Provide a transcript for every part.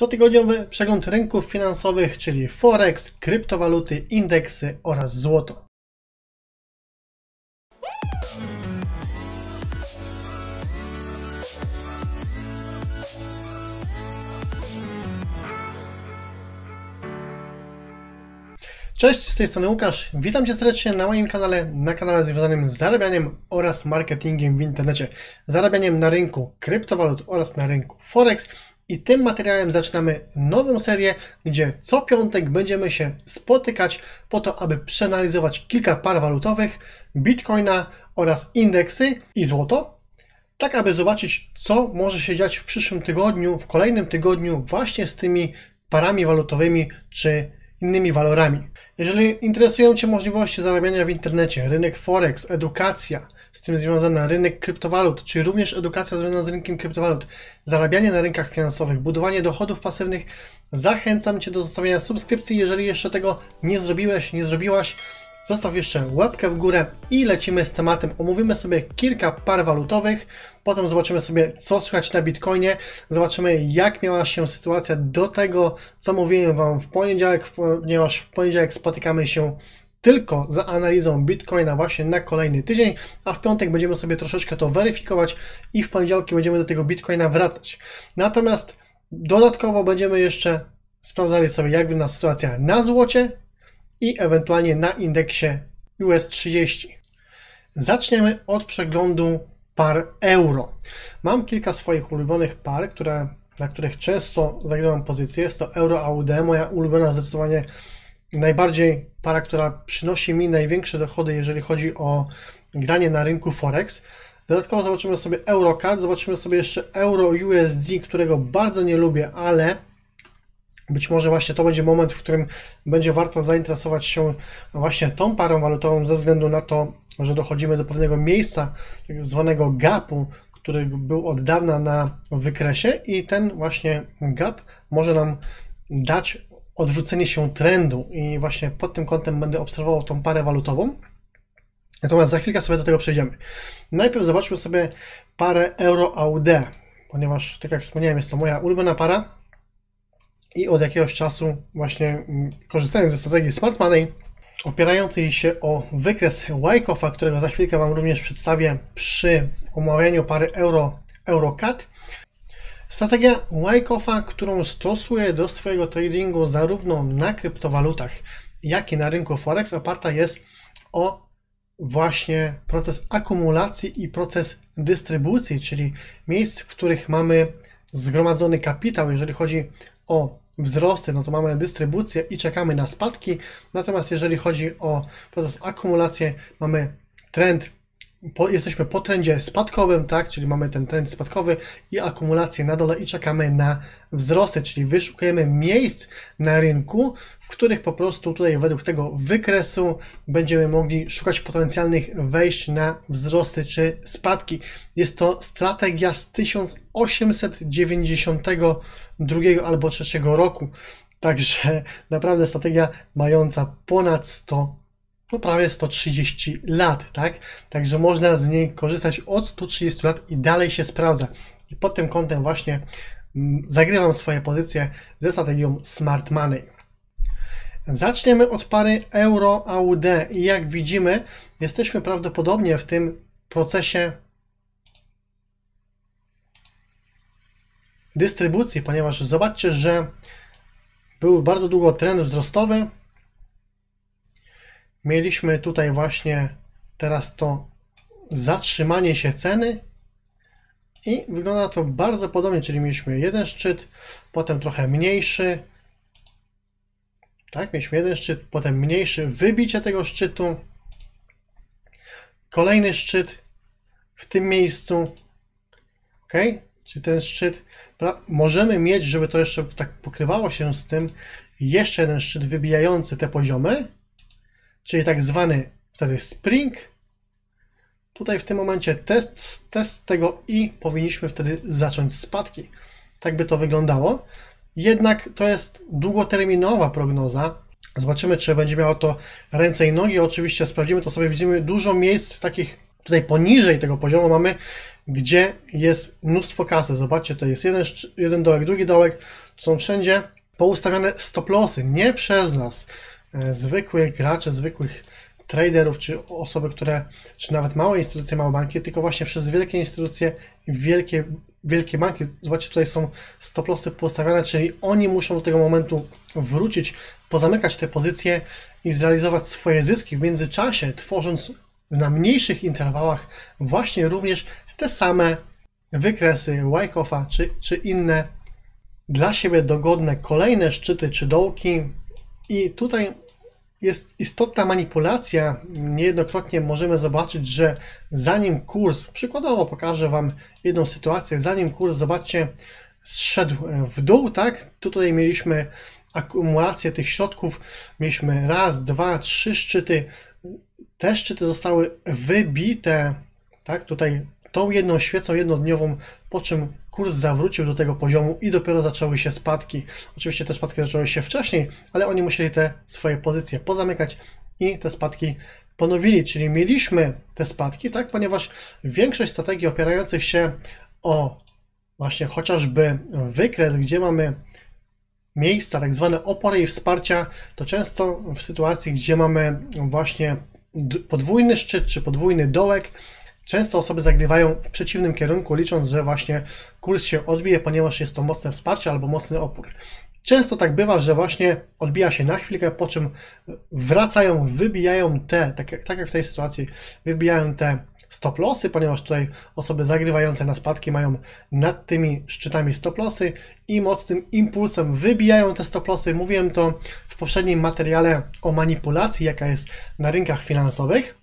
Cotygodniowy przegląd rynków finansowych, czyli Forex, kryptowaluty, indeksy oraz złoto. Cześć, z tej strony Łukasz. Witam Cię serdecznie na moim kanale, na kanale związanym z zarabianiem oraz marketingiem w internecie, zarabianiem na rynku kryptowalut oraz na rynku Forex. I tym materiałem zaczynamy nową serię, gdzie co piątek będziemy się spotykać po to, aby przeanalizować kilka par walutowych, bitcoina oraz indeksy i złoto, tak aby zobaczyć, co może się dziać w przyszłym tygodniu, w kolejnym tygodniu właśnie z tymi parami walutowymi czy innymi walorami. Jeżeli interesują Cię możliwości zarabiania w internecie, rynek Forex, edukacja, z tym związana rynek kryptowalut, czy również edukacja związana z rynkiem kryptowalut, zarabianie na rynkach finansowych, budowanie dochodów pasywnych, zachęcam Cię do zostawienia subskrypcji, jeżeli jeszcze tego nie zrobiłeś, nie zrobiłaś. Zostaw jeszcze łapkę w górę i lecimy z tematem. Omówimy sobie kilka par walutowych, potem zobaczymy sobie, co słychać na Bitcoinie, zobaczymy, jak miała się sytuacja do tego, co mówiłem Wam w poniedziałek, ponieważ w poniedziałek spotykamy się tylko za analizą Bitcoina właśnie na kolejny tydzień, a w piątek będziemy sobie troszeczkę to weryfikować i w poniedziałki będziemy do tego Bitcoina wracać. Natomiast dodatkowo będziemy jeszcze sprawdzali sobie, jak wygląda sytuacja na złocie, i ewentualnie na indeksie US 30. Zaczniemy od przeglądu par euro. Mam kilka swoich ulubionych par, które, na których często zagrywam pozycję. Jest to euro AUD, moja ulubiona zdecydowanie najbardziej para, która przynosi mi największe dochody, jeżeli chodzi o granie na rynku Forex. Dodatkowo zobaczymy sobie EuroCAD, zobaczymy sobie jeszcze Euro USD, którego bardzo nie lubię, ale być może właśnie to będzie moment, w którym będzie warto zainteresować się właśnie tą parą walutową ze względu na to, że dochodzimy do pewnego miejsca, tak zwanego gapu, który był od dawna na wykresie i ten właśnie gap może nam dać odwrócenie się trendu i właśnie pod tym kątem będę obserwował tą parę walutową. Natomiast za chwilkę sobie do tego przejdziemy. Najpierw zobaczmy sobie parę euro-AUD, ponieważ tak jak wspomniałem jest to moja ulubiona para, i od jakiegoś czasu właśnie mm, korzystając ze strategii Smart Money, opierającej się o wykres Wyckoff'a, którego za chwilkę Wam również przedstawię przy omawianiu pary euro, EuroCAD. Strategia Wyckoff'a, którą stosuję do swojego tradingu zarówno na kryptowalutach, jak i na rynku Forex, oparta jest o właśnie proces akumulacji i proces dystrybucji, czyli miejsc, w których mamy zgromadzony kapitał, jeżeli chodzi o wzrosty, no to mamy dystrybucję i czekamy na spadki. Natomiast jeżeli chodzi o proces akumulacji, mamy trend po, jesteśmy po trendzie spadkowym, tak, czyli mamy ten trend spadkowy i akumulację na dole i czekamy na wzrosty, czyli wyszukujemy miejsc na rynku, w których po prostu tutaj według tego wykresu będziemy mogli szukać potencjalnych wejść na wzrosty czy spadki. Jest to strategia z 1892 albo 3 roku. Także naprawdę strategia mająca ponad 100 no prawie 130 lat, tak? Także można z niej korzystać od 130 lat i dalej się sprawdza. I pod tym kątem właśnie mm, zagrywam swoje pozycje ze strategią Smart Money. Zaczniemy od pary euro-AUD i jak widzimy, jesteśmy prawdopodobnie w tym procesie dystrybucji, ponieważ zobaczcie, że był bardzo długo trend wzrostowy, Mieliśmy tutaj właśnie teraz to zatrzymanie się ceny i wygląda to bardzo podobnie, czyli mieliśmy jeden szczyt, potem trochę mniejszy, tak, mieliśmy jeden szczyt, potem mniejszy, wybicie tego szczytu, kolejny szczyt w tym miejscu, ok, czyli ten szczyt, możemy mieć, żeby to jeszcze tak pokrywało się z tym, jeszcze jeden szczyt wybijający te poziomy, czyli tak zwany wtedy spring. Tutaj w tym momencie test, test tego i powinniśmy wtedy zacząć spadki. Tak by to wyglądało. Jednak to jest długoterminowa prognoza. Zobaczymy, czy będzie miało to ręce i nogi. Oczywiście sprawdzimy to sobie. Widzimy dużo miejsc takich tutaj poniżej tego poziomu mamy, gdzie jest mnóstwo kasy. Zobaczcie, to jest jeden, jeden dołek, drugi dołek. To są wszędzie poustawiane stop-lossy, nie przez nas, zwykłych graczy, zwykłych traderów, czy osoby, które, czy nawet małe instytucje, małe banki, tylko właśnie przez wielkie instytucje wielkie, wielkie banki. Zobaczcie, tutaj są stop-lossy postawione, czyli oni muszą do tego momentu wrócić, pozamykać te pozycje i zrealizować swoje zyski w międzyczasie, tworząc na mniejszych interwałach właśnie również te same wykresy Wyckofa czy, czy inne dla siebie dogodne kolejne szczyty czy dołki. I tutaj jest istotna manipulacja. Niejednokrotnie możemy zobaczyć, że zanim kurs, przykładowo pokażę Wam jedną sytuację, zanim kurs, zobaczcie, zszedł w dół, tak? Tutaj mieliśmy akumulację tych środków, mieliśmy raz, dwa, trzy szczyty. Te szczyty zostały wybite, tak? Tutaj tą jedną świecą jednodniową, po czym kurs zawrócił do tego poziomu i dopiero zaczęły się spadki. Oczywiście te spadki zaczęły się wcześniej, ale oni musieli te swoje pozycje pozamykać i te spadki ponowili, czyli mieliśmy te spadki, tak, ponieważ większość strategii opierających się o właśnie chociażby wykres, gdzie mamy miejsca, tak zwane opory i wsparcia, to często w sytuacji, gdzie mamy właśnie podwójny szczyt czy podwójny dołek, Często osoby zagrywają w przeciwnym kierunku, licząc, że właśnie kurs się odbije, ponieważ jest to mocne wsparcie albo mocny opór. Często tak bywa, że właśnie odbija się na chwilkę, po czym wracają, wybijają te, tak jak, tak jak w tej sytuacji, wybijają te stop lossy, ponieważ tutaj osoby zagrywające na spadki mają nad tymi szczytami stop lossy i mocnym impulsem wybijają te stop lossy. Mówiłem to w poprzednim materiale o manipulacji, jaka jest na rynkach finansowych.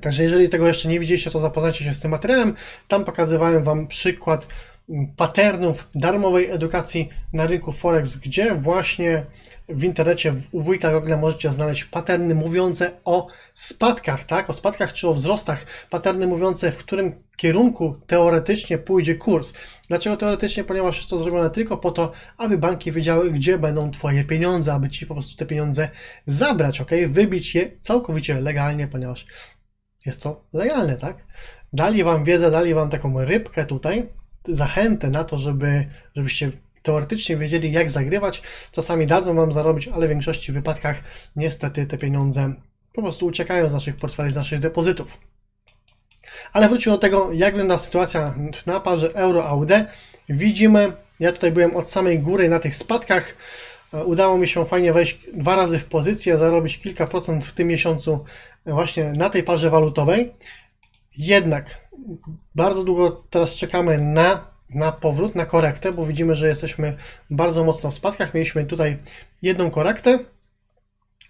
Także jeżeli tego jeszcze nie widzieliście, to zapoznajcie się z tym materiałem. Tam pokazywałem Wam przykład mm, patternów darmowej edukacji na rynku Forex, gdzie właśnie w internecie u wujka Google możecie znaleźć paterny mówiące o spadkach, tak? O spadkach czy o wzrostach. Paterny mówiące, w którym kierunku teoretycznie pójdzie kurs. Dlaczego teoretycznie? Ponieważ jest to zrobione tylko po to, aby banki wiedziały, gdzie będą Twoje pieniądze, aby Ci po prostu te pieniądze zabrać, ok? Wybić je całkowicie legalnie, ponieważ jest to legalne, tak? Dali wam wiedzę, dali wam taką rybkę tutaj, zachętę na to, żeby, żebyście teoretycznie wiedzieli, jak zagrywać. Czasami dadzą wam zarobić, ale w większości wypadkach niestety te pieniądze po prostu uciekają z naszych portfeli, z naszych depozytów. Ale wróćmy do tego, jak wygląda sytuacja na parze euro-AUD. Widzimy, ja tutaj byłem od samej góry na tych spadkach. E, udało mi się fajnie wejść dwa razy w pozycję, zarobić kilka procent w tym miesiącu właśnie na tej parze walutowej. Jednak bardzo długo teraz czekamy na, na powrót, na korektę, bo widzimy, że jesteśmy bardzo mocno w spadkach. Mieliśmy tutaj jedną korektę,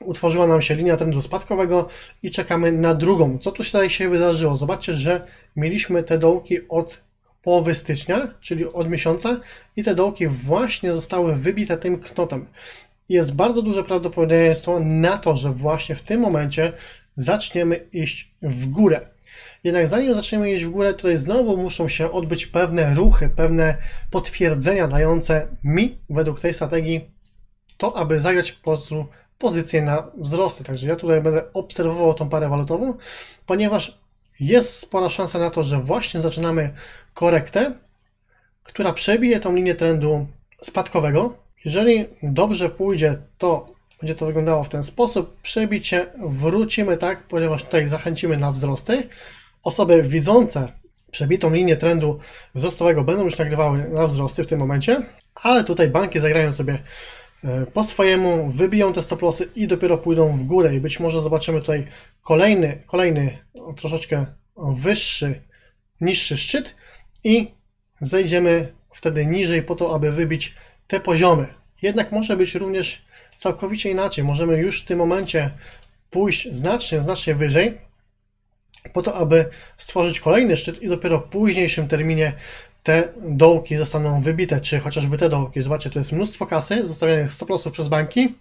utworzyła nam się linia trendu spadkowego i czekamy na drugą. Co tu tutaj się wydarzyło? Zobaczcie, że mieliśmy te dołki od połowy stycznia, czyli od miesiąca i te dołki właśnie zostały wybite tym knotem. Jest bardzo duże prawdopodobieństwo na to, że właśnie w tym momencie zaczniemy iść w górę. Jednak zanim zaczniemy iść w górę, tutaj znowu muszą się odbyć pewne ruchy, pewne potwierdzenia dające mi według tej strategii to, aby zagrać po prostu pozycję na wzrosty. Także ja tutaj będę obserwował tą parę walutową, ponieważ jest spora szansa na to, że właśnie zaczynamy korektę, która przebije tą linię trendu spadkowego. Jeżeli dobrze pójdzie, to będzie to wyglądało w ten sposób. Przebicie wrócimy tak, ponieważ tutaj zachęcimy na wzrosty. Osoby widzące przebitą linię trendu wzrostowego będą już nagrywały na wzrosty w tym momencie, ale tutaj banki zagrają sobie po swojemu, wybiją te stop lossy i dopiero pójdą w górę i być może zobaczymy tutaj kolejny, kolejny troszeczkę wyższy, niższy szczyt i zejdziemy wtedy niżej po to, aby wybić te poziomy. Jednak może być również całkowicie inaczej. Możemy już w tym momencie pójść znacznie, znacznie wyżej, po to, aby stworzyć kolejny szczyt i dopiero w późniejszym terminie te dołki zostaną wybite, czy chociażby te dołki. Zobaczcie, tu jest mnóstwo kasy zostawionych stop lossów przez banki,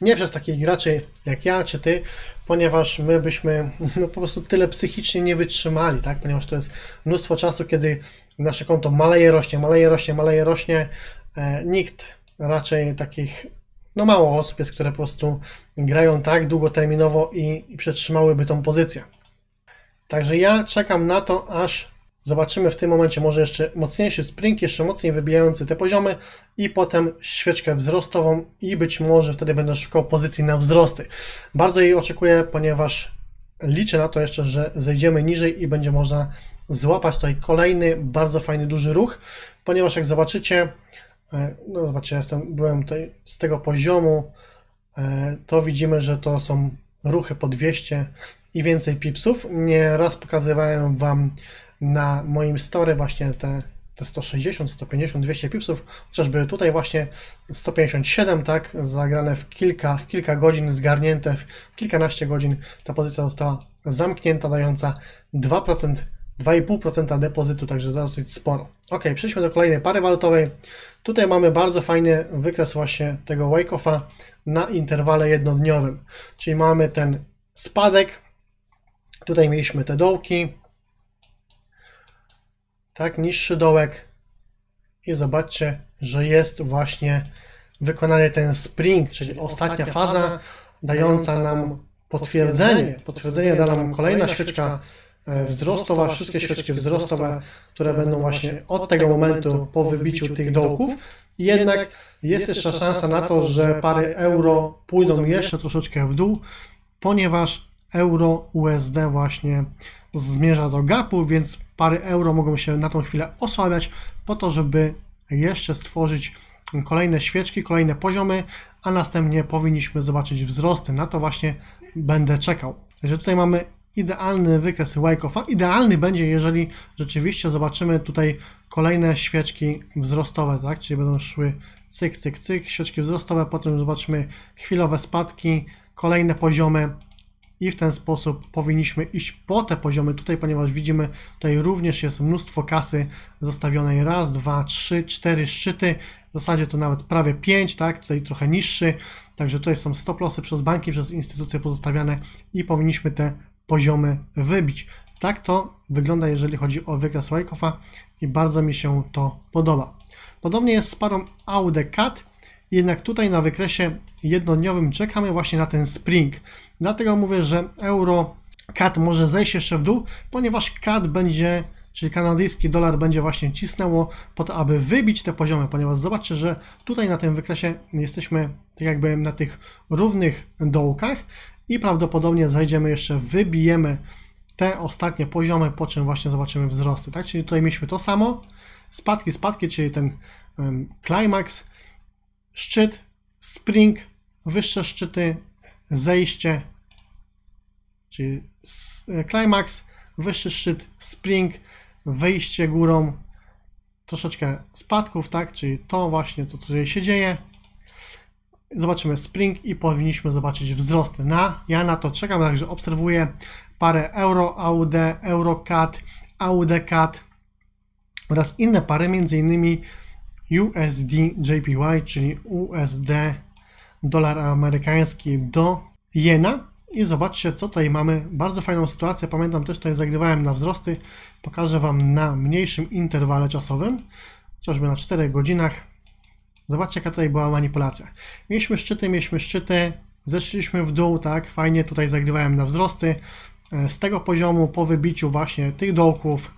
nie przez takich graczy jak ja czy ty, ponieważ my byśmy no, po prostu tyle psychicznie nie wytrzymali, tak? Ponieważ to jest mnóstwo czasu, kiedy nasze konto maleje, rośnie, maleje, rośnie, maleje, rośnie. E, nikt raczej takich no mało osób jest, które po prostu grają tak długoterminowo i, i przetrzymałyby tą pozycję. Także ja czekam na to, aż Zobaczymy w tym momencie może jeszcze mocniejszy spring, jeszcze mocniej wybijający te poziomy i potem świeczkę wzrostową i być może wtedy będę szukał pozycji na wzrosty. Bardzo jej oczekuję, ponieważ liczę na to jeszcze, że zejdziemy niżej i będzie można złapać tutaj kolejny bardzo fajny, duży ruch, ponieważ jak zobaczycie, e, no zobaczcie, ja jestem, byłem tutaj z tego poziomu, e, to widzimy, że to są ruchy po 200 i więcej pipsów. Nie raz pokazywałem Wam na moim story właśnie te, te 160, 150, 200 pipsów, chociażby tutaj właśnie 157, tak, zagrane w kilka, w kilka godzin, zgarnięte w kilkanaście godzin, ta pozycja została zamknięta, dająca 2%, 2,5% depozytu, także dosyć sporo. Ok, przejdźmy do kolejnej pary walutowej. Tutaj mamy bardzo fajny wykres właśnie tego wake-offa na interwale jednodniowym, czyli mamy ten spadek, tutaj mieliśmy te dołki, tak, niższy dołek i zobaczcie, że jest właśnie wykonany ten spring, czyli ostatnia faza dająca nam potwierdzenie. Potwierdzenie da nam kolejna świeczka e, wzrostowa, wszystkie świeczki wzrostowe, które będą właśnie od tego momentu po wybiciu tych dołków. Jednak jest jeszcze szansa na to, że pary euro pójdą jeszcze troszeczkę w dół, ponieważ euro USD właśnie zmierza do gapu, więc pary euro mogą się na tą chwilę osłabiać po to, żeby jeszcze stworzyć kolejne świeczki, kolejne poziomy, a następnie powinniśmy zobaczyć wzrosty. Na to właśnie będę czekał. Także tutaj mamy idealny wykres Wyckoff'a. Idealny będzie, jeżeli rzeczywiście zobaczymy tutaj kolejne świeczki wzrostowe, tak? Czyli będą szły cyk, cyk, cyk, świeczki wzrostowe, potem zobaczymy chwilowe spadki, kolejne poziomy, i w ten sposób powinniśmy iść po te poziomy tutaj, ponieważ widzimy tutaj również jest mnóstwo kasy zostawionej. Raz, dwa, trzy, cztery szczyty, w zasadzie to nawet prawie pięć, tak, tutaj trochę niższy, także tutaj są stop lossy przez banki, przez instytucje pozostawiane i powinniśmy te poziomy wybić. Tak to wygląda, jeżeli chodzi o wykres Wyckoff'a i bardzo mi się to podoba. Podobnie jest z parą AUD-CAT, jednak tutaj na wykresie jednodniowym czekamy właśnie na ten spring. Dlatego mówię, że euro CAD może zejść jeszcze w dół, ponieważ CAD będzie, czyli kanadyjski dolar będzie właśnie cisnęło po to, aby wybić te poziomy, ponieważ zobaczcie, że tutaj na tym wykresie jesteśmy tak jakby na tych równych dołkach i prawdopodobnie zejdziemy jeszcze, wybijemy te ostatnie poziomy, po czym właśnie zobaczymy wzrosty, tak? Czyli tutaj mieliśmy to samo, spadki, spadki, czyli ten um, climax, szczyt, spring, wyższe szczyty, zejście, czyli e, climax, wyższy szczyt, spring, wejście górą, troszeczkę spadków, tak, czyli to właśnie, co tutaj się dzieje. Zobaczymy spring i powinniśmy zobaczyć wzrosty. Na, ja na to czekam, także obserwuję parę Euro AUD, EuroCAD, AUDCAD oraz inne pary, między innymi USD JPY, czyli USD dolar amerykański do jena. I zobaczcie, co tutaj mamy. Bardzo fajną sytuację. Pamiętam też tutaj zagrywałem na wzrosty. Pokażę Wam na mniejszym interwale czasowym, chociażby na 4 godzinach. Zobaczcie, jaka tutaj była manipulacja. Mieliśmy szczyty, mieliśmy szczyty, zeszliśmy w dół, tak, fajnie tutaj zagrywałem na wzrosty. E, z tego poziomu po wybiciu właśnie tych dołków,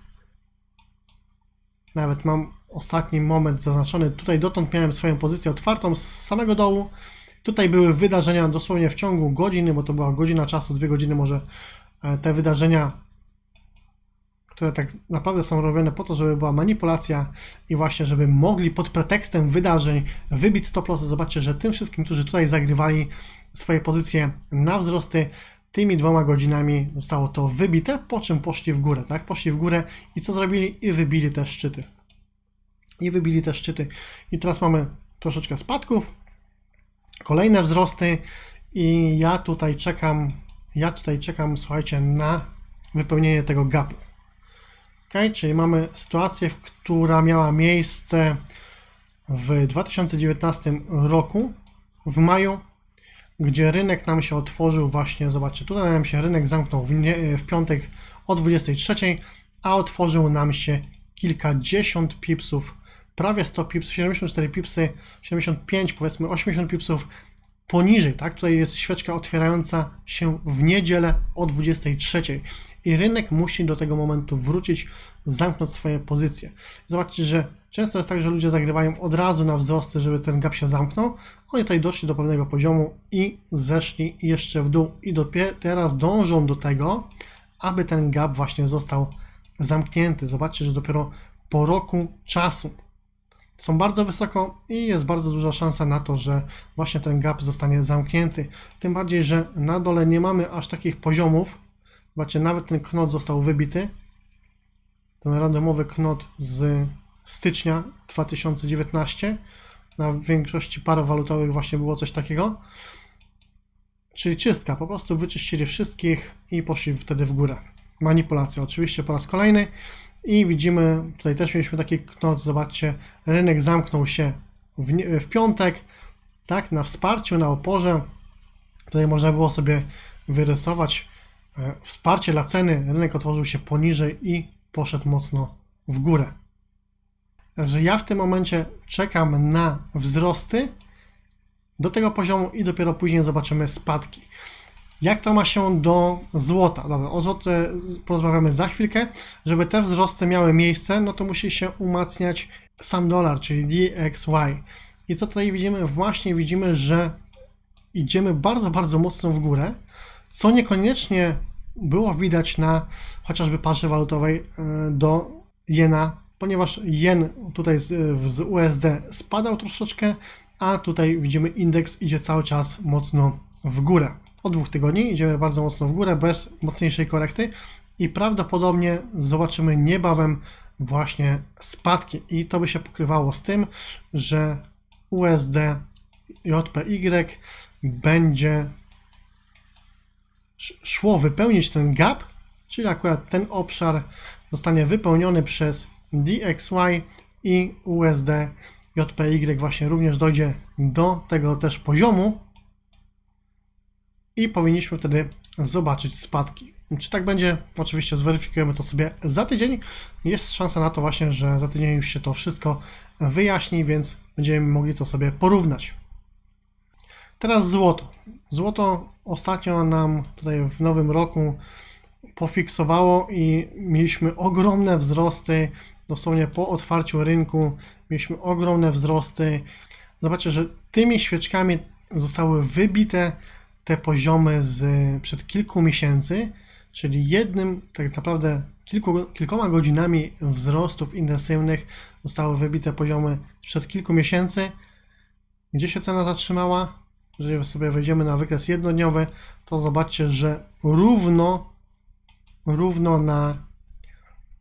nawet mam ostatni moment zaznaczony. Tutaj dotąd miałem swoją pozycję otwartą z samego dołu. Tutaj były wydarzenia dosłownie w ciągu godziny, bo to była godzina czasu, dwie godziny może e, te wydarzenia, które tak naprawdę są robione po to, żeby była manipulacja i właśnie, żeby mogli pod pretekstem wydarzeń wybić stop lossy. Zobaczcie, że tym wszystkim, którzy tutaj zagrywali swoje pozycje na wzrosty, tymi dwoma godzinami zostało to wybite, po czym poszli w górę, tak? Poszli w górę i co zrobili? I wybili te szczyty i wybili te szczyty. I teraz mamy troszeczkę spadków, kolejne wzrosty i ja tutaj czekam, ja tutaj czekam, słuchajcie, na wypełnienie tego gapu. Ok, czyli mamy sytuację, która miała miejsce w 2019 roku, w maju, gdzie rynek nam się otworzył właśnie, zobaczcie, tutaj nam się rynek zamknął w, nie, w piątek o 23, a otworzył nam się kilkadziesiąt pipsów prawie 100 pips, 74 pipsy, 75, powiedzmy 80 pipsów poniżej, tak? Tutaj jest świeczka otwierająca się w niedzielę o 23 i rynek musi do tego momentu wrócić, zamknąć swoje pozycje. Zobaczcie, że często jest tak, że ludzie zagrywają od razu na wzrosty, żeby ten gap się zamknął. Oni tutaj doszli do pewnego poziomu i zeszli jeszcze w dół i dopiero teraz dążą do tego, aby ten gap właśnie został zamknięty. Zobaczcie, że dopiero po roku czasu są bardzo wysoko i jest bardzo duża szansa na to, że właśnie ten gap zostanie zamknięty. Tym bardziej, że na dole nie mamy aż takich poziomów. Zobaczcie, nawet ten knot został wybity. Ten randomowy knot z stycznia 2019. Na większości par walutowych właśnie było coś takiego. Czyli czystka, po prostu wyczyścili wszystkich i poszli wtedy w górę. Manipulacja oczywiście po raz kolejny. I widzimy, tutaj też mieliśmy taki knot, zobaczcie, rynek zamknął się w, w piątek, tak, na wsparciu, na oporze. Tutaj można było sobie wyrysować e, wsparcie dla ceny, rynek otworzył się poniżej i poszedł mocno w górę. Także ja w tym momencie czekam na wzrosty do tego poziomu i dopiero później zobaczymy spadki. Jak to ma się do złota? Dobra, o złote porozmawiamy za chwilkę. Żeby te wzrosty miały miejsce, no to musi się umacniać sam dolar, czyli DXY. I co tutaj widzimy? Właśnie widzimy, że idziemy bardzo, bardzo mocno w górę, co niekoniecznie było widać na chociażby parze walutowej e, do jena, ponieważ jen tutaj z, USD spadał troszeczkę, a tutaj widzimy indeks idzie cały czas mocno w górę od dwóch tygodni. Idziemy bardzo mocno w górę, bez mocniejszej korekty i prawdopodobnie zobaczymy niebawem właśnie spadki. I to by się pokrywało z tym, że USD JPY będzie szło wypełnić ten gap, czyli akurat ten obszar zostanie wypełniony przez DXY i USD JPY właśnie również dojdzie do tego też poziomu, i powinniśmy wtedy zobaczyć spadki. Czy tak będzie? Oczywiście zweryfikujemy to sobie za tydzień. Jest szansa na to właśnie, że za tydzień już się to wszystko wyjaśni, więc będziemy mogli to sobie porównać. Teraz złoto. Złoto ostatnio nam tutaj w nowym roku pofiksowało i mieliśmy ogromne wzrosty. Dosłownie po otwarciu rynku mieliśmy ogromne wzrosty. Zobaczcie, że tymi świeczkami zostały wybite te poziomy z przed kilku miesięcy, czyli jednym tak naprawdę kilku, kilkoma godzinami wzrostów intensywnych zostały wybite poziomy sprzed kilku miesięcy. Gdzie się cena zatrzymała? Jeżeli sobie wejdziemy na wykres jednodniowy, to zobaczcie, że równo, równo na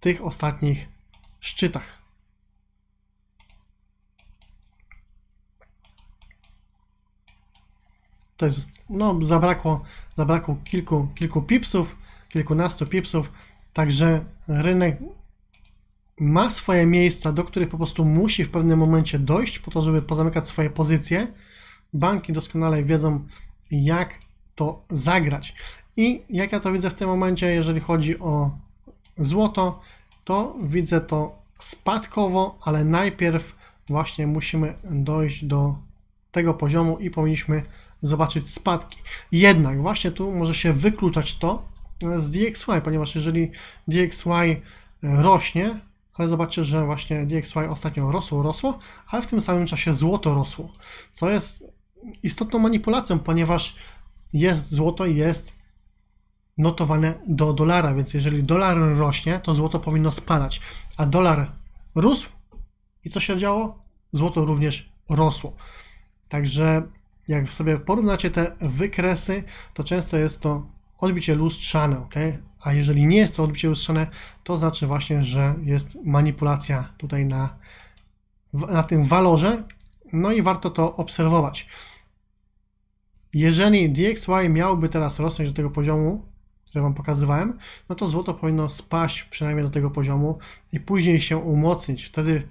tych ostatnich szczytach. To jest, no zabrakło, zabrakło kilku, kilku pipsów, kilkunastu pipsów, także rynek ma swoje miejsca, do których po prostu musi w pewnym momencie dojść po to, żeby pozamykać swoje pozycje. Banki doskonale wiedzą, jak to zagrać. I jak ja to widzę w tym momencie, jeżeli chodzi o złoto, to widzę to spadkowo, ale najpierw właśnie musimy dojść do tego poziomu i powinniśmy zobaczyć spadki. Jednak właśnie tu może się wykluczać to z DXY, ponieważ jeżeli DXY e, rośnie, ale zobaczcie, że właśnie DXY ostatnio rosło, rosło, ale w tym samym czasie złoto rosło, co jest istotną manipulacją, ponieważ jest złoto jest notowane do dolara, więc jeżeli dolar rośnie, to złoto powinno spadać, a dolar rósł i co się działo? Złoto również rosło. Także jak sobie porównacie te wykresy, to często jest to odbicie lustrzane, ok? A jeżeli nie jest to odbicie lustrzane, to znaczy właśnie, że jest manipulacja tutaj na, na tym walorze, no i warto to obserwować. Jeżeli DXY miałby teraz rosnąć do tego poziomu, który Wam pokazywałem, no to złoto powinno spaść przynajmniej do tego poziomu i później się umocnić. Wtedy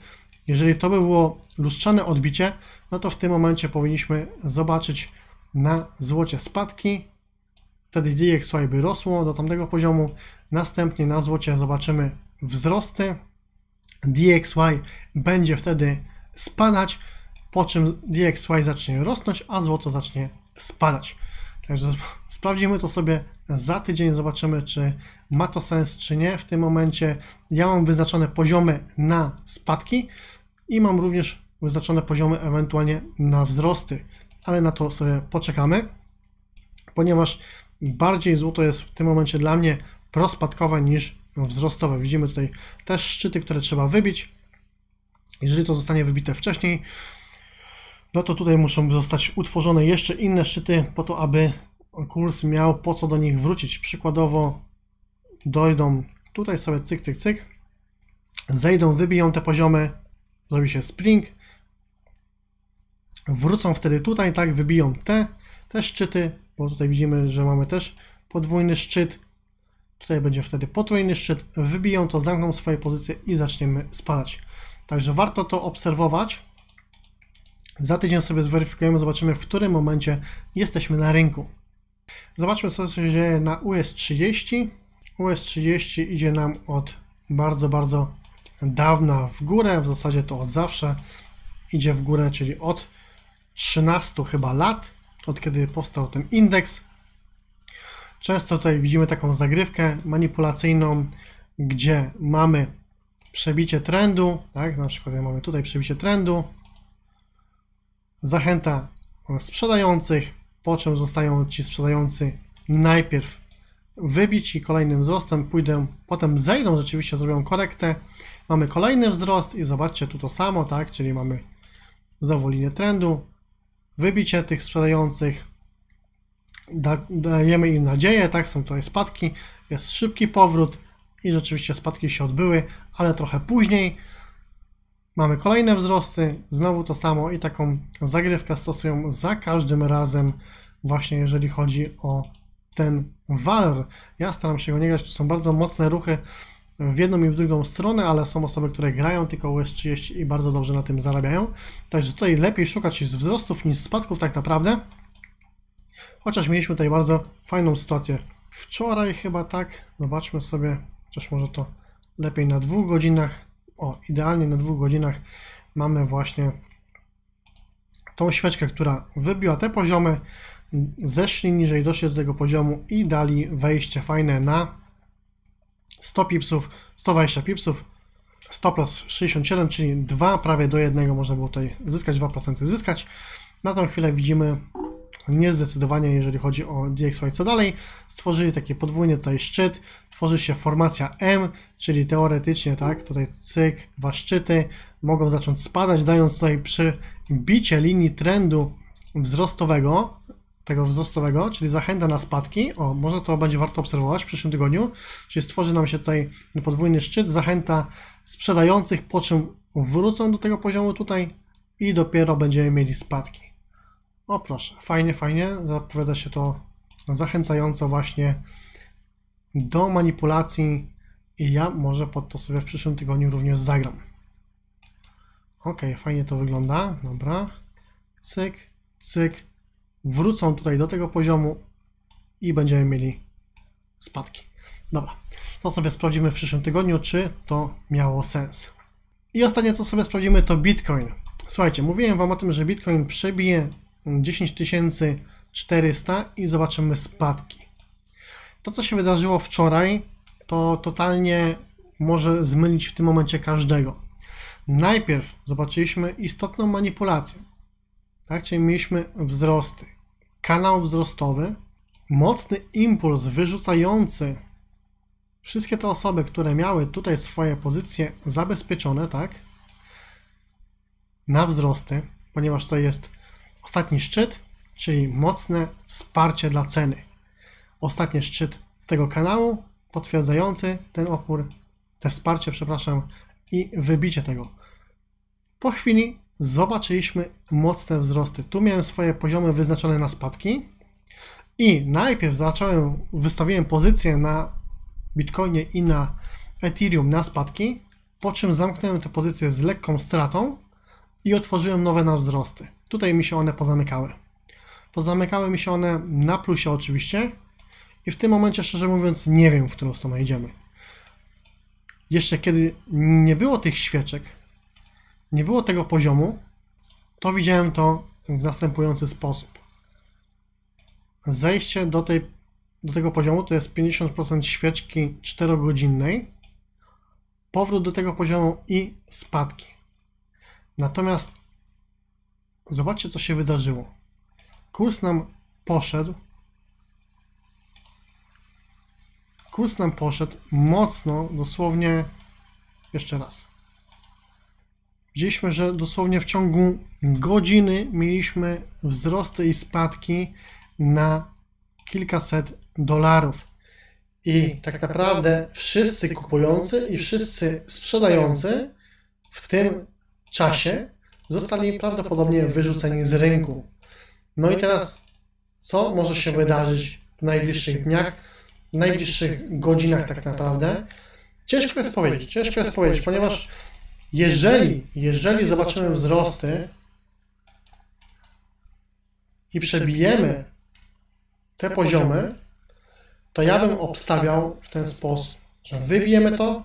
jeżeli to by było lustrzane odbicie, no to w tym momencie powinniśmy zobaczyć na złocie spadki. Wtedy DXY by rosło do tamtego poziomu. Następnie na złocie zobaczymy wzrosty. DXY będzie wtedy spadać, po czym DXY zacznie rosnąć, a złoto zacznie spadać. Także sprawdzimy to sobie za tydzień, zobaczymy, czy ma to sens, czy nie. W tym momencie ja mam wyznaczone poziomy na spadki i mam również wyznaczone poziomy ewentualnie na wzrosty, ale na to sobie poczekamy, ponieważ bardziej złoto jest w tym momencie dla mnie prospadkowe niż wzrostowe. Widzimy tutaj też szczyty, które trzeba wybić. Jeżeli to zostanie wybite wcześniej, no to tutaj muszą zostać utworzone jeszcze inne szczyty po to, aby kurs miał po co do nich wrócić. Przykładowo dojdą tutaj sobie cyk, cyk, cyk, zejdą, wybiją te poziomy, zrobi się spring, wrócą wtedy tutaj, tak, wybiją te, te szczyty, bo tutaj widzimy, że mamy też podwójny szczyt, tutaj będzie wtedy potrójny szczyt, wybiją to, zamkną swoje pozycje i zaczniemy spadać. Także warto to obserwować. Za tydzień sobie zweryfikujemy, zobaczymy w którym momencie jesteśmy na rynku. Zobaczmy co się dzieje na US30. US30 idzie nam od bardzo, bardzo dawna w górę, w zasadzie to od zawsze idzie w górę, czyli od 13 chyba lat, od kiedy powstał ten indeks. Często tutaj widzimy taką zagrywkę manipulacyjną, gdzie mamy przebicie trendu, tak, na przykład mamy tutaj przebicie trendu, zachęta sprzedających, po czym zostają ci sprzedający najpierw wybici kolejnym wzrostem, pójdą, potem zejdą, rzeczywiście zrobią korektę, mamy kolejny wzrost i zobaczcie tu to samo, tak, czyli mamy znowu trendu, wybicie tych sprzedających, da, dajemy im nadzieję, tak, są tutaj spadki, jest szybki powrót i rzeczywiście spadki się odbyły, ale trochę później, Mamy kolejne wzrosty, znowu to samo i taką zagrywkę stosują za każdym razem, właśnie jeżeli chodzi o ten walor. Ja staram się go nie grać, to są bardzo mocne ruchy w jedną i w drugą stronę, ale są osoby, które grają tylko US30 i bardzo dobrze na tym zarabiają. Także tutaj lepiej szukać wzrostów niż spadków tak naprawdę. Chociaż mieliśmy tutaj bardzo fajną sytuację wczoraj chyba tak. Zobaczmy sobie, chociaż może to lepiej na dwóch godzinach o, idealnie na dwóch godzinach mamy właśnie tą świeczkę, która wybiła te poziomy, zeszli niżej, doszli do tego poziomu i dali wejście fajne na 100 pipsów, 120 pipsów, 100 plus 67, czyli 2 prawie do 1 można było tutaj zyskać, 2% zyskać. Na tą chwilę widzimy niezdecydowanie, jeżeli chodzi o DXY. Co dalej? Stworzyli taki podwójny tutaj szczyt, tworzy się formacja M, czyli teoretycznie, tak, tutaj cyk, dwa szczyty, mogą zacząć spadać, dając tutaj przy bicie linii trendu wzrostowego, tego wzrostowego, czyli zachęta na spadki. O, może to będzie warto obserwować w przyszłym tygodniu. Czyli stworzy nam się tutaj podwójny szczyt, zachęta sprzedających, po czym wrócą do tego poziomu tutaj i dopiero będziemy mieli spadki. O proszę, fajnie, fajnie. Zapowiada się to zachęcająco właśnie do manipulacji i ja może pod to sobie w przyszłym tygodniu również zagram. Ok, fajnie to wygląda. Dobra. Cyk, cyk. Wrócą tutaj do tego poziomu i będziemy mieli spadki. Dobra, to sobie sprawdzimy w przyszłym tygodniu, czy to miało sens. I ostatnie, co sobie sprawdzimy, to Bitcoin. Słuchajcie, mówiłem Wam o tym, że Bitcoin przebije 10400 i zobaczymy spadki. To, co się wydarzyło wczoraj, to totalnie może zmylić w tym momencie każdego. Najpierw zobaczyliśmy istotną manipulację, tak? czyli mieliśmy wzrosty, kanał wzrostowy, mocny impuls wyrzucający wszystkie te osoby, które miały tutaj swoje pozycje zabezpieczone, tak, na wzrosty, ponieważ to jest Ostatni szczyt, czyli mocne wsparcie dla ceny. Ostatni szczyt tego kanału potwierdzający ten opór, te wsparcie, przepraszam, i wybicie tego. Po chwili zobaczyliśmy mocne wzrosty. Tu miałem swoje poziomy wyznaczone na spadki i najpierw zacząłem, wystawiłem pozycję na Bitcoinie i na Ethereum na spadki, po czym zamknąłem te pozycje z lekką stratą i otworzyłem nowe na wzrosty. Tutaj mi się one pozamykały. Pozamykały mi się one na plusie oczywiście i w tym momencie szczerze mówiąc nie wiem, w którą stronę idziemy. Jeszcze kiedy nie było tych świeczek, nie było tego poziomu, to widziałem to w następujący sposób. zejście do, tej, do tego poziomu to jest 50% świeczki 4-godzinnej, powrót do tego poziomu i spadki. Natomiast zobaczcie, co się wydarzyło. Kurs nam poszedł. Kurs nam poszedł mocno, dosłownie jeszcze raz. Widzieliśmy, że dosłownie w ciągu godziny mieliśmy wzrosty i spadki na kilkaset dolarów. I tak naprawdę wszyscy kupujący i wszyscy sprzedający w tym czasie zostali prawdopodobnie wyrzuceni z rynku. No i teraz, co może się wydarzyć w najbliższych dniach, w najbliższych godzinach tak naprawdę? Ciężko jest powiedzieć, ciężko jest powiedzieć, ponieważ jeżeli, jeżeli zobaczymy wzrosty i przebijemy te poziomy, to ja bym obstawiał w ten sposób, że wybijemy to,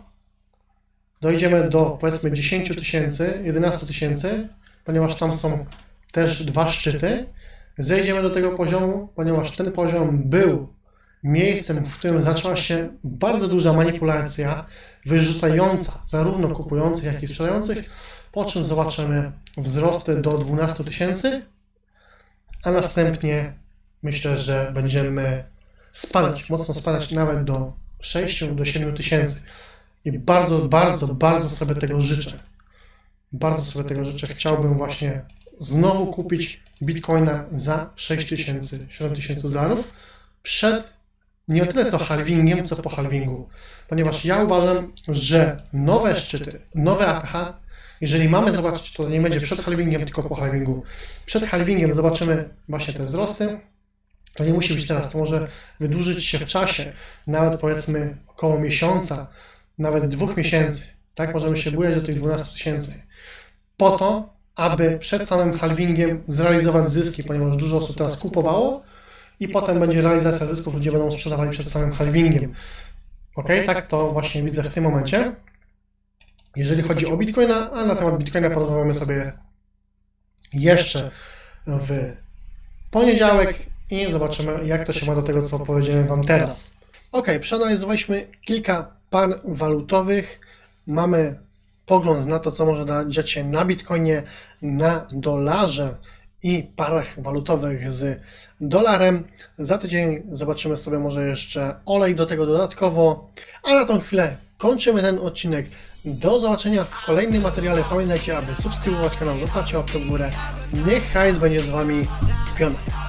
dojdziemy do powiedzmy 10 tysięcy, 11 tysięcy, ponieważ tam są też dwa szczyty, zejdziemy do tego poziomu, ponieważ ten poziom był miejscem, w którym zaczęła się bardzo duża manipulacja, wyrzucająca zarówno kupujących, jak i sprzedających, po czym zobaczymy wzrosty do 12 tysięcy, a następnie myślę, że będziemy spadać, mocno spadać nawet do 6 do 7 tysięcy. I bardzo, bardzo, bardzo sobie tego życzę. Bardzo sobie tego życzę. Chciałbym właśnie znowu kupić bitcoina za 6 tysięcy, 7 tysięcy dolarów przed nie o tyle co halvingiem, co po halvingu. Ponieważ ja uważam, że nowe szczyty, nowe ATH, jeżeli mamy zobaczyć, to nie będzie przed halvingiem, tylko po halvingu. Przed halvingiem zobaczymy właśnie te wzrosty. To nie musi być teraz, to może wydłużyć się w czasie, nawet powiedzmy około miesiąca, nawet dwóch miesięcy. Tak, możemy się bujać do tych 12 tysięcy. Po to, aby przed samym halvingiem zrealizować zyski, ponieważ dużo osób teraz kupowało, i potem będzie realizacja zysków, ludzie będą sprzedawali przed samym halvingiem. Ok, tak to właśnie widzę w tym momencie. Jeżeli chodzi o Bitcoina, a na temat Bitcoina porozmawiamy sobie jeszcze w poniedziałek i zobaczymy, jak to się ma do tego, co powiedziałem Wam teraz. Ok, przeanalizowaliśmy kilka par walutowych. Mamy pogląd na to, co może dziać się na Bitcoinie, na dolarze i parach walutowych z dolarem. Za tydzień zobaczymy sobie może jeszcze olej do tego dodatkowo. A na tą chwilę kończymy ten odcinek. Do zobaczenia w kolejnym materiale. Pamiętajcie, aby subskrybować kanał, zostawcie łapkę w górę. Niech hajs będzie z Wami piona.